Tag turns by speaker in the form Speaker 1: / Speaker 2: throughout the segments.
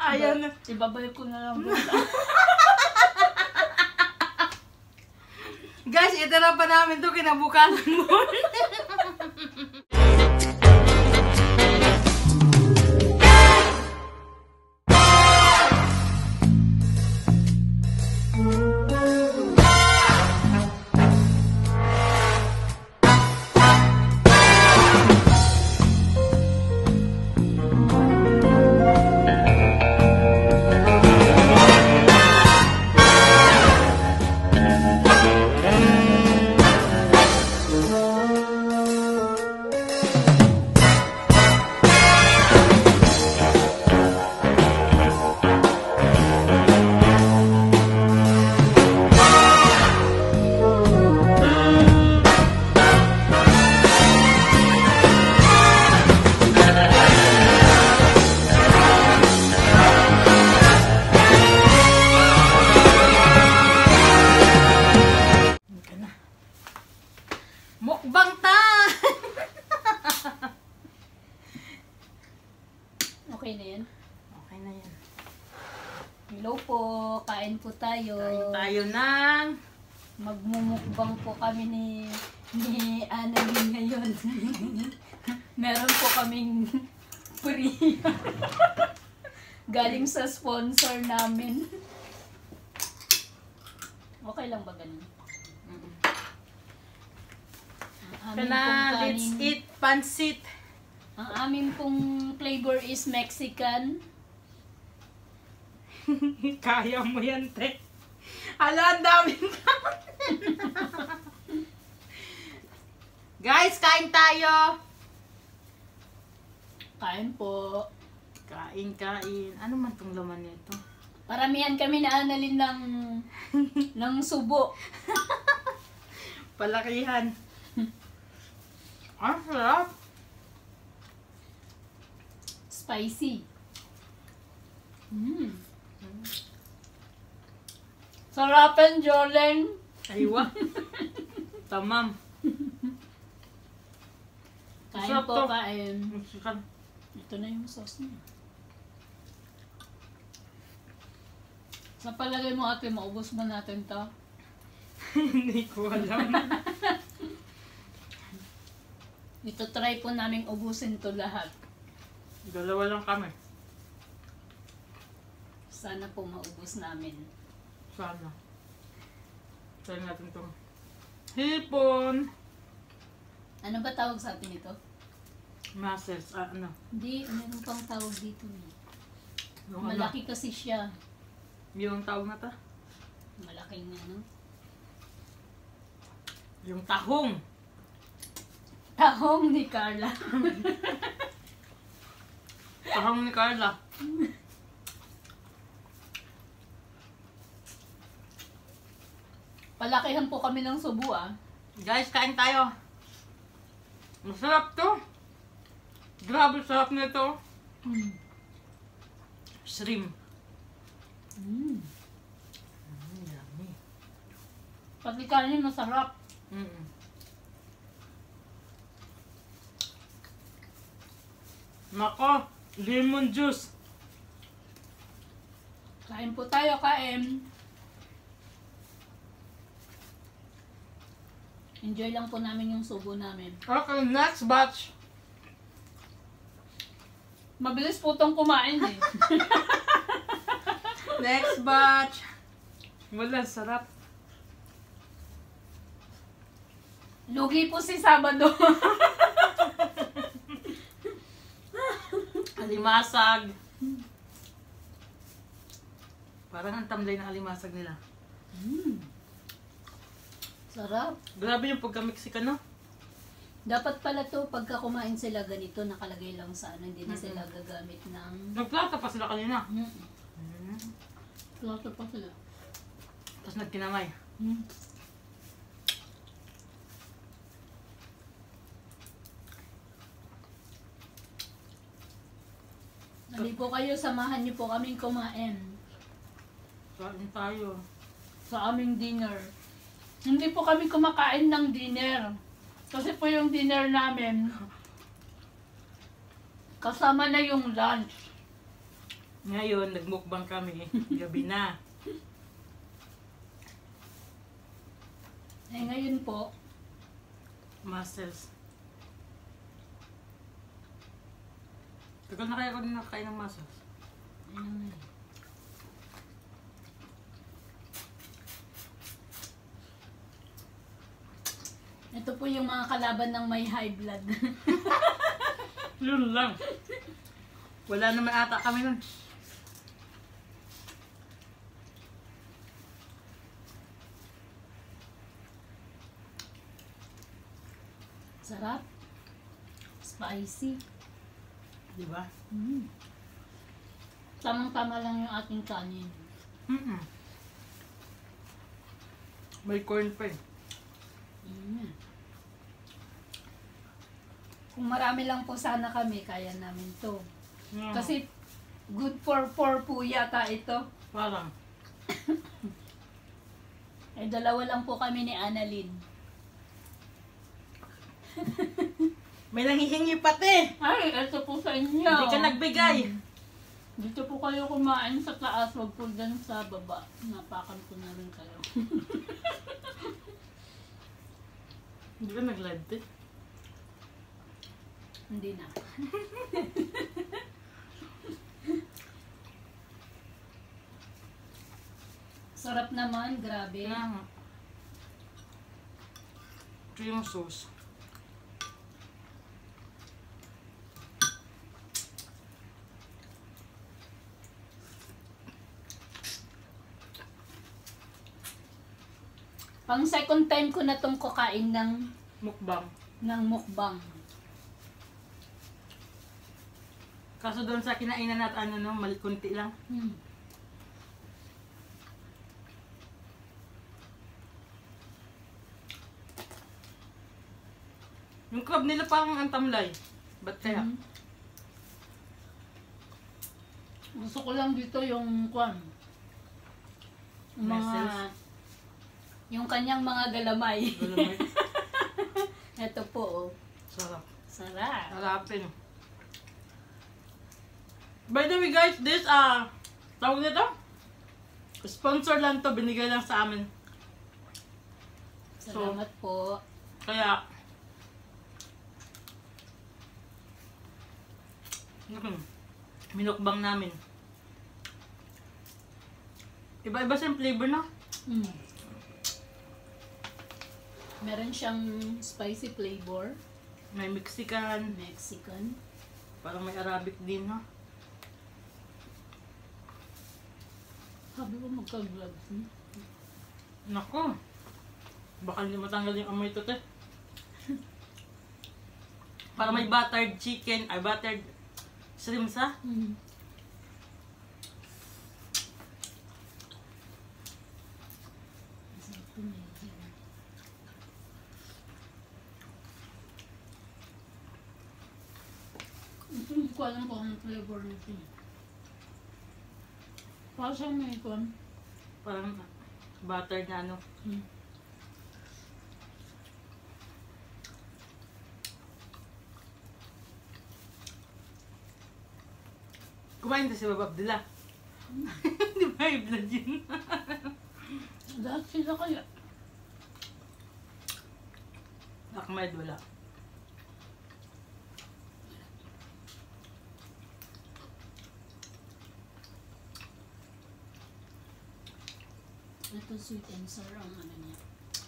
Speaker 1: Ayaw na.
Speaker 2: Ibabay ko na lang.
Speaker 1: Guys, itara pa namin to kinabukasan mo.
Speaker 2: Okay na yan.
Speaker 1: Okay na yan.
Speaker 2: Hello po. Kain po tayo.
Speaker 1: Kain tayo ng...
Speaker 2: Magmumukbang po kami ni ni Annalyn ngayon. Meron po kaming free. Galing sa sponsor namin. Okay lang ba ganun?
Speaker 1: Mm-mm.
Speaker 2: Ang
Speaker 1: Ka
Speaker 2: aming
Speaker 1: na,
Speaker 2: pong
Speaker 1: let's eat pansit.
Speaker 2: Ang aming pong flavor is Mexican.
Speaker 1: Kaya mo yan, te. Ala, ang daming Guys, kain tayo.
Speaker 2: Kain po.
Speaker 1: Kain, kain. Ano man tong laman nito?
Speaker 2: Paramihan kami na Annalyn ng ng subo.
Speaker 1: Palakihan. Ang sarap.
Speaker 2: Spicy. Mm. Sarapan, Jolene.
Speaker 1: Aywa. Tamam.
Speaker 2: Kain
Speaker 1: Sarap
Speaker 2: po,
Speaker 1: to.
Speaker 2: kain.
Speaker 1: Mexican.
Speaker 2: Ito na yung sauce niya. Sa palagay mo ate, maubos ba natin to?
Speaker 1: Hindi ko alam.
Speaker 2: Ito try po namin ubusin to lahat.
Speaker 1: Dalawa lang kami.
Speaker 2: Sana po maubos namin.
Speaker 1: Sana. Try natin itong hipon.
Speaker 2: Ano ba tawag sa atin ito?
Speaker 1: Muscles. Ah, ano?
Speaker 2: Hindi, meron pang tawag dito. eh.
Speaker 1: Yung ano?
Speaker 2: Malaki kasi siya.
Speaker 1: Yung tawag na ta?
Speaker 2: Malaking ano.
Speaker 1: Yung tahong.
Speaker 2: Tahong ni Carla.
Speaker 1: Tahong ni Carla.
Speaker 2: Palakihan po kami ng subo ah.
Speaker 1: Guys, kain tayo. Masarap to. Grabe sarap nito.
Speaker 2: Mm.
Speaker 1: Shrimp.
Speaker 2: Mm.
Speaker 1: Mm, yummy.
Speaker 2: Pati kanin masarap.
Speaker 1: Mm. Nako, lemon juice.
Speaker 2: Kain po tayo, kain. Enjoy lang po namin yung subo namin.
Speaker 1: Okay, next batch.
Speaker 2: Mabilis po tong kumain eh.
Speaker 1: Next batch. Wala, sarap.
Speaker 2: Lugi po si Sabado.
Speaker 1: Alimasag. Parang ang tamlay ng alimasag nila.
Speaker 2: mm. Sarap.
Speaker 1: Grabe yung pagka-Mexican, no?
Speaker 2: Dapat pala to pagka kumain sila ganito nakalagay lang sa ano, hindi na sila gagamit ng...
Speaker 1: Nagplata pa sila kanina.
Speaker 2: Mm.
Speaker 1: Mm.
Speaker 2: Plato pa sila.
Speaker 1: Tapos nagkinamay.
Speaker 2: Mm. Hindi po kayo, samahan niyo po kaming kumain
Speaker 1: Kain tayo.
Speaker 2: sa aming dinner. Hindi po kami kumakain ng dinner. Kasi po yung dinner namin, kasama na yung lunch.
Speaker 1: Ngayon, nagmukbang kami. Gabi na.
Speaker 2: Eh ngayon po,
Speaker 1: Muscles. Tagal na kaya ko din nakakain ng muscles.
Speaker 2: ayun na. Ito po yung mga kalaban ng may high blood.
Speaker 1: Yun lang. Wala naman ata kami nun.
Speaker 2: Sarap. Spicy.
Speaker 1: Di ba?
Speaker 2: Mm. Tamang-tama lang yung ating kanin.
Speaker 1: Mm May corn pa eh.
Speaker 2: Mm. Kung marami lang po sana kami, kaya namin to.
Speaker 1: Mm.
Speaker 2: Kasi good for four po yata ito.
Speaker 1: Parang.
Speaker 2: Eh, dalawa lang po kami ni Annalyn.
Speaker 1: May nangihingi pati.
Speaker 2: Ay, ito po sa inyo.
Speaker 1: Hindi ka nagbigay.
Speaker 2: Dito po kayo kumain sa taas, wag po dyan sa baba. Napakan ko na rin kayo.
Speaker 1: Hindi ka nag-live eh.
Speaker 2: Hindi na. Sarap naman, grabe.
Speaker 1: Ito yung sauce.
Speaker 2: Pang second time ko na tong kakain ng,
Speaker 1: Mukbang.
Speaker 2: ng mukbang.
Speaker 1: Kaso doon sa kinainan natin, ano no, mali kunti lang.
Speaker 2: Hmm.
Speaker 1: Yung crab nila parang ang tamlay. Ba't kaya?
Speaker 2: Mhm. Gusto ko lang dito yung kwan. Mga? Yung kanyang mga galamay.
Speaker 1: Galamay.
Speaker 2: Ito po, oh.
Speaker 1: Sarap.
Speaker 2: Sarap.
Speaker 1: Harapin. By the way guys, this ah, tawag nito? Sponsor lang to, binigay lang sa amin.
Speaker 2: Salamat po.
Speaker 1: Kaya, mm, minukbang namin. Iba-iba siyang flavor na.
Speaker 2: Mm. Meron siyang spicy flavor,
Speaker 1: May Mexican,
Speaker 2: Mexican.
Speaker 1: parang may Arabic din ha.
Speaker 2: Sabi ko magka-gloves. Hmm?
Speaker 1: Nako, baka hindi matanggal yung amoy ito te. Para may buttered chicken, ay buttered shrimps ha.
Speaker 2: Mm. Masarap to, medyo. Ito, Hindi ko alam kung anong flavor nito. eh. Parang siyang may kon.
Speaker 1: Parang buttered na ano.
Speaker 2: Hmm.
Speaker 1: Kumain na si Baba Abdullah. Hindi ba high blood yun?
Speaker 2: Lahat sila kaya.
Speaker 1: Ahmed wala.
Speaker 2: Ito sweet and sour ang ano niya.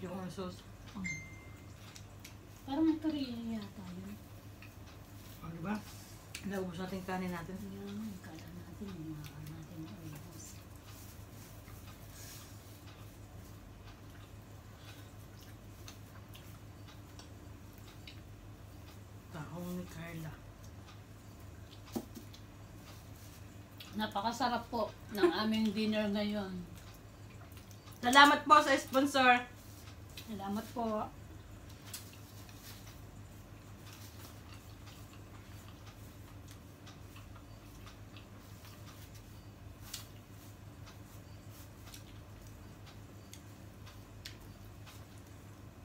Speaker 1: Yung ano sauce.
Speaker 2: Parang Korean yata yun.
Speaker 1: O, diba? Naubos natin yung kanin natin.
Speaker 2: Yan, kala natin yung mga natin na oils.
Speaker 1: Tahong ni Carla.
Speaker 2: Napakasarap po ng aming dinner ngayon.
Speaker 1: Salamat po sa sponsor.
Speaker 2: Salamat po.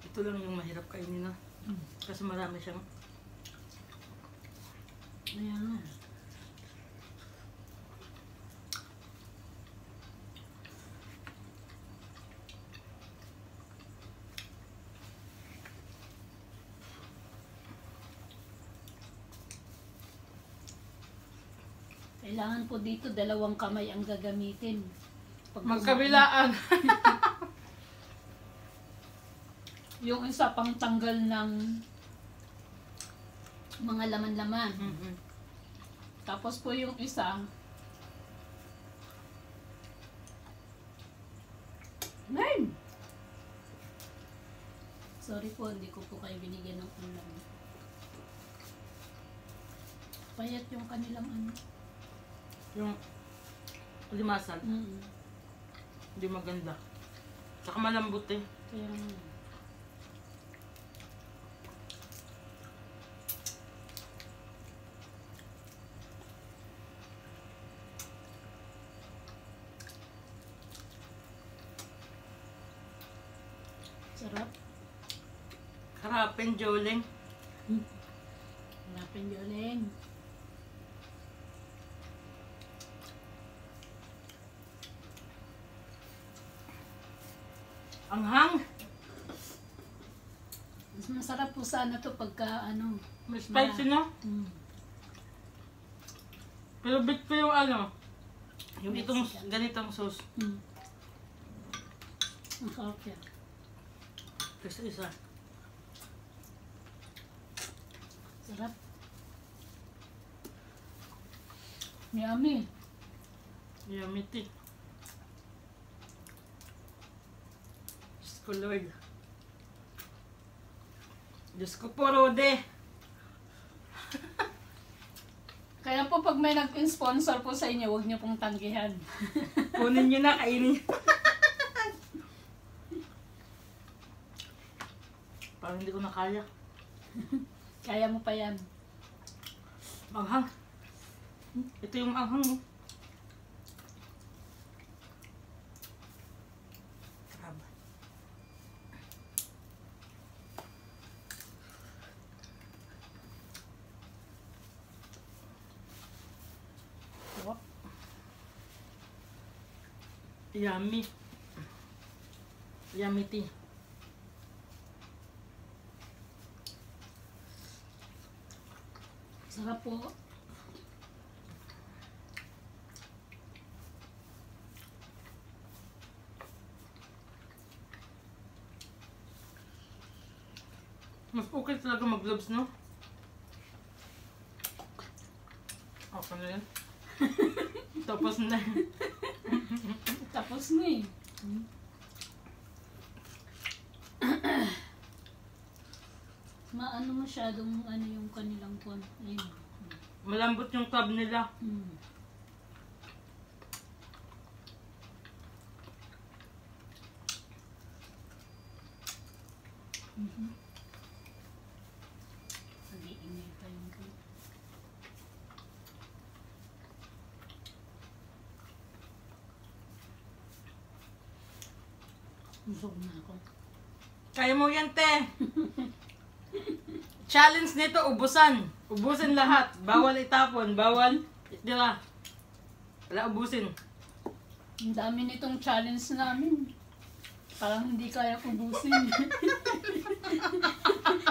Speaker 1: Ito lang yung mahirap kainin na.
Speaker 2: Mm.
Speaker 1: Kasi marami siyang
Speaker 2: Ayan. Kailangan po dito dalawang kamay ang gagamitin. Pag
Speaker 1: Magkabilaan.
Speaker 2: Yung isa pang tanggal ng mga laman-laman.
Speaker 1: Mhm.
Speaker 2: Tapos po yung isa, Nine! Sorry po, hindi ko po kayo binigyan ng ulam. Payat yung kanilang ano.
Speaker 1: Yung limasan.
Speaker 2: Mm.
Speaker 1: Hindi maganda. Tsaka malambot eh.
Speaker 2: Kaya nga. Sarap.
Speaker 1: Harapin, Joling. Ang hang.
Speaker 2: Mas masarap po sana to pagka ano.
Speaker 1: May spicy no?
Speaker 2: Mm.
Speaker 1: Pero bit ko yung ano. Yung
Speaker 2: Mexican.
Speaker 1: itong ganitong sauce.
Speaker 2: Mm. Ang sarap yan.
Speaker 1: Isa isa.
Speaker 2: Sarap. Yummy.
Speaker 1: Yummy tea. Ko Lord. Diyos ko po, Rode.
Speaker 2: Kaya po pag may nag-sponsor po sa inyo, huwag niyo pong tanggihan.
Speaker 1: Kunin nyo na, kainin. Parang hindi ko na kaya.
Speaker 2: Mo pa yan.
Speaker 1: Anghang. Ito yung anghang. oh. Yummy. Yummy tea.
Speaker 2: Sarap po.
Speaker 1: Mas okay talaga mag-gloves, no? Okay na yan. Tapos na.
Speaker 2: Tapos na eh. Maano masyadong ano yung kanilang kon. Ayun.
Speaker 1: Malambot yung club nila.
Speaker 2: Mm. Mhm. Nag-iingay pa yung kay. Busog na ako.
Speaker 1: Kaya mo yan, te. Challenge nito, ubusan. Ubusin lahat. Bawal itapon. Bawal. Dira. Wala ubusin.
Speaker 2: Ang dami nitong challenge namin. Parang hindi kaya ubusin.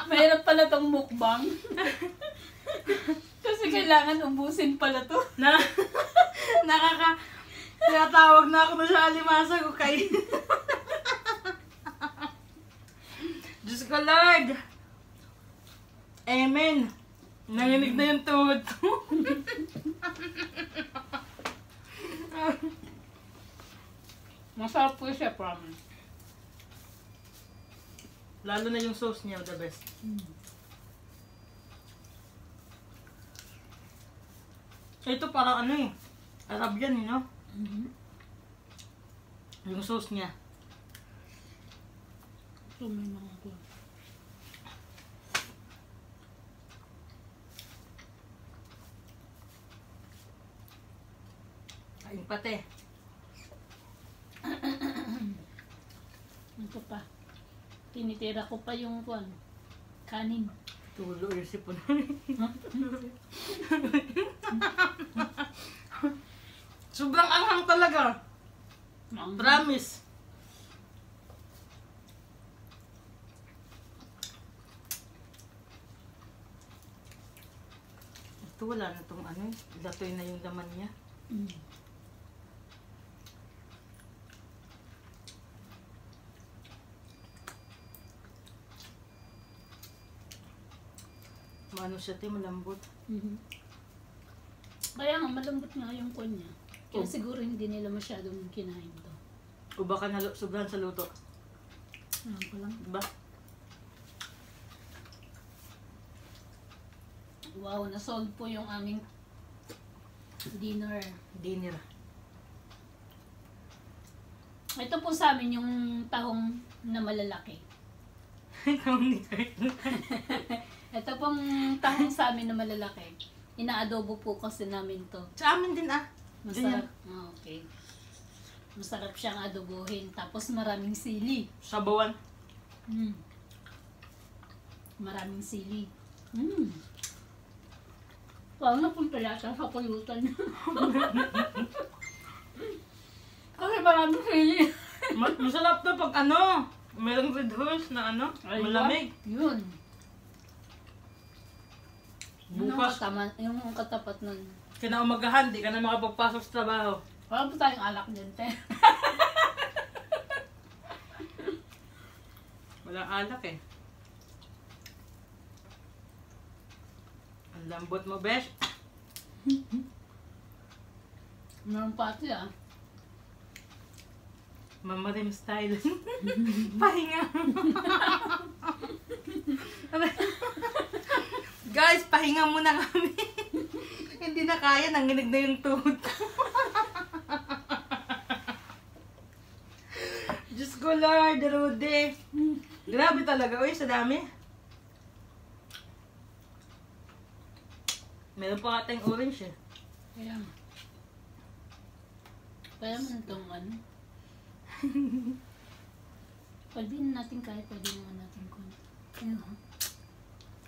Speaker 2: Mahirap pala tong mukbang. Kasi kailangan ubusin pala to.
Speaker 1: Na, nakaka... Tinatawag na ako na sa alimasa ko kay... Diyos ko, Lord! Amen! Nanginig na yung tuhod ko.
Speaker 2: Masarap po siya, promise.
Speaker 1: Lalo na yung sauce niya, the best. Ito parang ano eh. Arabian, you know?
Speaker 2: Mhm.
Speaker 1: Yung sauce niya.
Speaker 2: Ito may mga
Speaker 1: pate.
Speaker 2: Ito pa. Tinitira ko pa yung kwan. Kanin.
Speaker 1: Tulo yung sipon. Sobrang anghang talaga.
Speaker 2: Maang-
Speaker 1: Promise. Ito wala na itong ano. Latoy na yung laman niya.
Speaker 2: Mm.
Speaker 1: Maano siya, te, malambot.
Speaker 2: Mhm. Kaya nga, malambot nga yung kunya. Kaya
Speaker 1: Oh.
Speaker 2: siguro hindi nila masyadong kinain to.
Speaker 1: O baka nalo, sobrahan sa luto.
Speaker 2: Alam ko lang.
Speaker 1: Diba?
Speaker 2: Wow, nasolve po yung aming dinner.
Speaker 1: Dinner.
Speaker 2: Ito po sa amin yung tahong na malalaki.
Speaker 1: Ikaw ni Kurt.
Speaker 2: Ito pong tahong sa amin na malalaki. Inaadobo po kasi namin to.
Speaker 1: Sa amin din ah.
Speaker 2: Masarap. Ah, okay. Masarap siyang adobohin. Tapos maraming sili.
Speaker 1: Sabawan.
Speaker 2: Mm. Maraming sili. Mm. Parang napunta yata sa kulutan. Kasi maraming sili.
Speaker 1: Ma- Masarap to pag ano. Merong red horse na ano.
Speaker 2: Ay,
Speaker 1: Malamig.
Speaker 2: Yun.
Speaker 1: Bukas.
Speaker 2: katama- yung katapat nun.
Speaker 1: Kinaumagahan, di ka na makapagpasok sa trabaho.
Speaker 2: Wala po tayong alak din, te.
Speaker 1: Walang alak eh. Ang lambot mo, besh.
Speaker 2: Meron pati ah.
Speaker 1: Mamarim style. pahinga. Guys, pahinga muna kami. Hindi na kaya, nanginig na yung tuhod ko. Diyos ko, Lord, Rude. Grabe talaga, uy, sa dami. Meron pa ating orange eh.
Speaker 2: Kaya. Kaya man itong ano. pwede na natin kahit pwede naman natin kung ano. ha?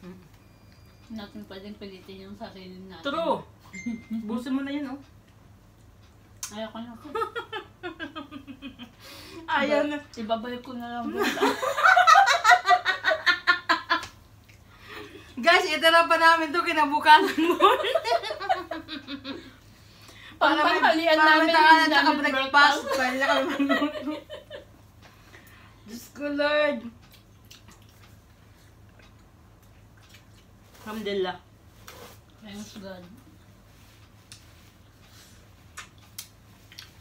Speaker 1: Mm.
Speaker 2: Hindi natin pwedeng pilitin yung sarili natin.
Speaker 1: True! Busin mo na yun, oh.
Speaker 2: Ayoko na po.
Speaker 1: Ayaw na.
Speaker 2: Ibabalik ko na lang.
Speaker 1: Guys, itara pa namin to kinabukasan mo. Para
Speaker 2: namin,
Speaker 1: may tangalan
Speaker 2: hindi
Speaker 1: tsaka
Speaker 2: namin
Speaker 1: breakfast. Pwede na kami. Diyos ko, Lord. Alhamdulillah.
Speaker 2: Thanks God.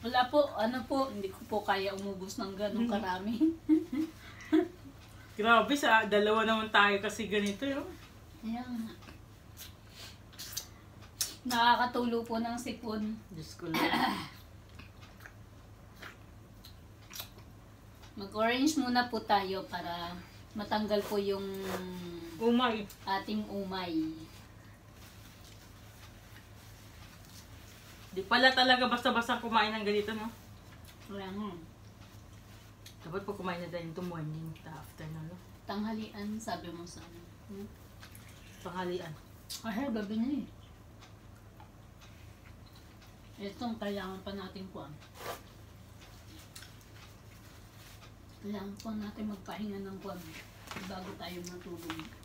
Speaker 2: Wala po, ano po, hindi ko po kaya umubos ng ganong karami.
Speaker 1: Grabe, sa dalawa naman tayo kasi ganito yun.
Speaker 2: Ayan. Nakakatulo po ng sipon.
Speaker 1: Diyos ko, Lord.
Speaker 2: Mag-orange muna po tayo para matanggal po yung
Speaker 1: Umay.
Speaker 2: ating umay.
Speaker 1: Di pala talaga basta-basta kumain ng ganito, no?
Speaker 2: Kaya nga,
Speaker 1: Dapat pag kumain na tayo ito morning, ta after na, no?
Speaker 2: tanghalian, sabi mo sa ano. Hmm?
Speaker 1: Panghalian.
Speaker 2: Ay, gabi na eh. Itong kailangan pa natin kuhan. Kailangan pa natin magpahinga ng kuhan bago tayo matulog.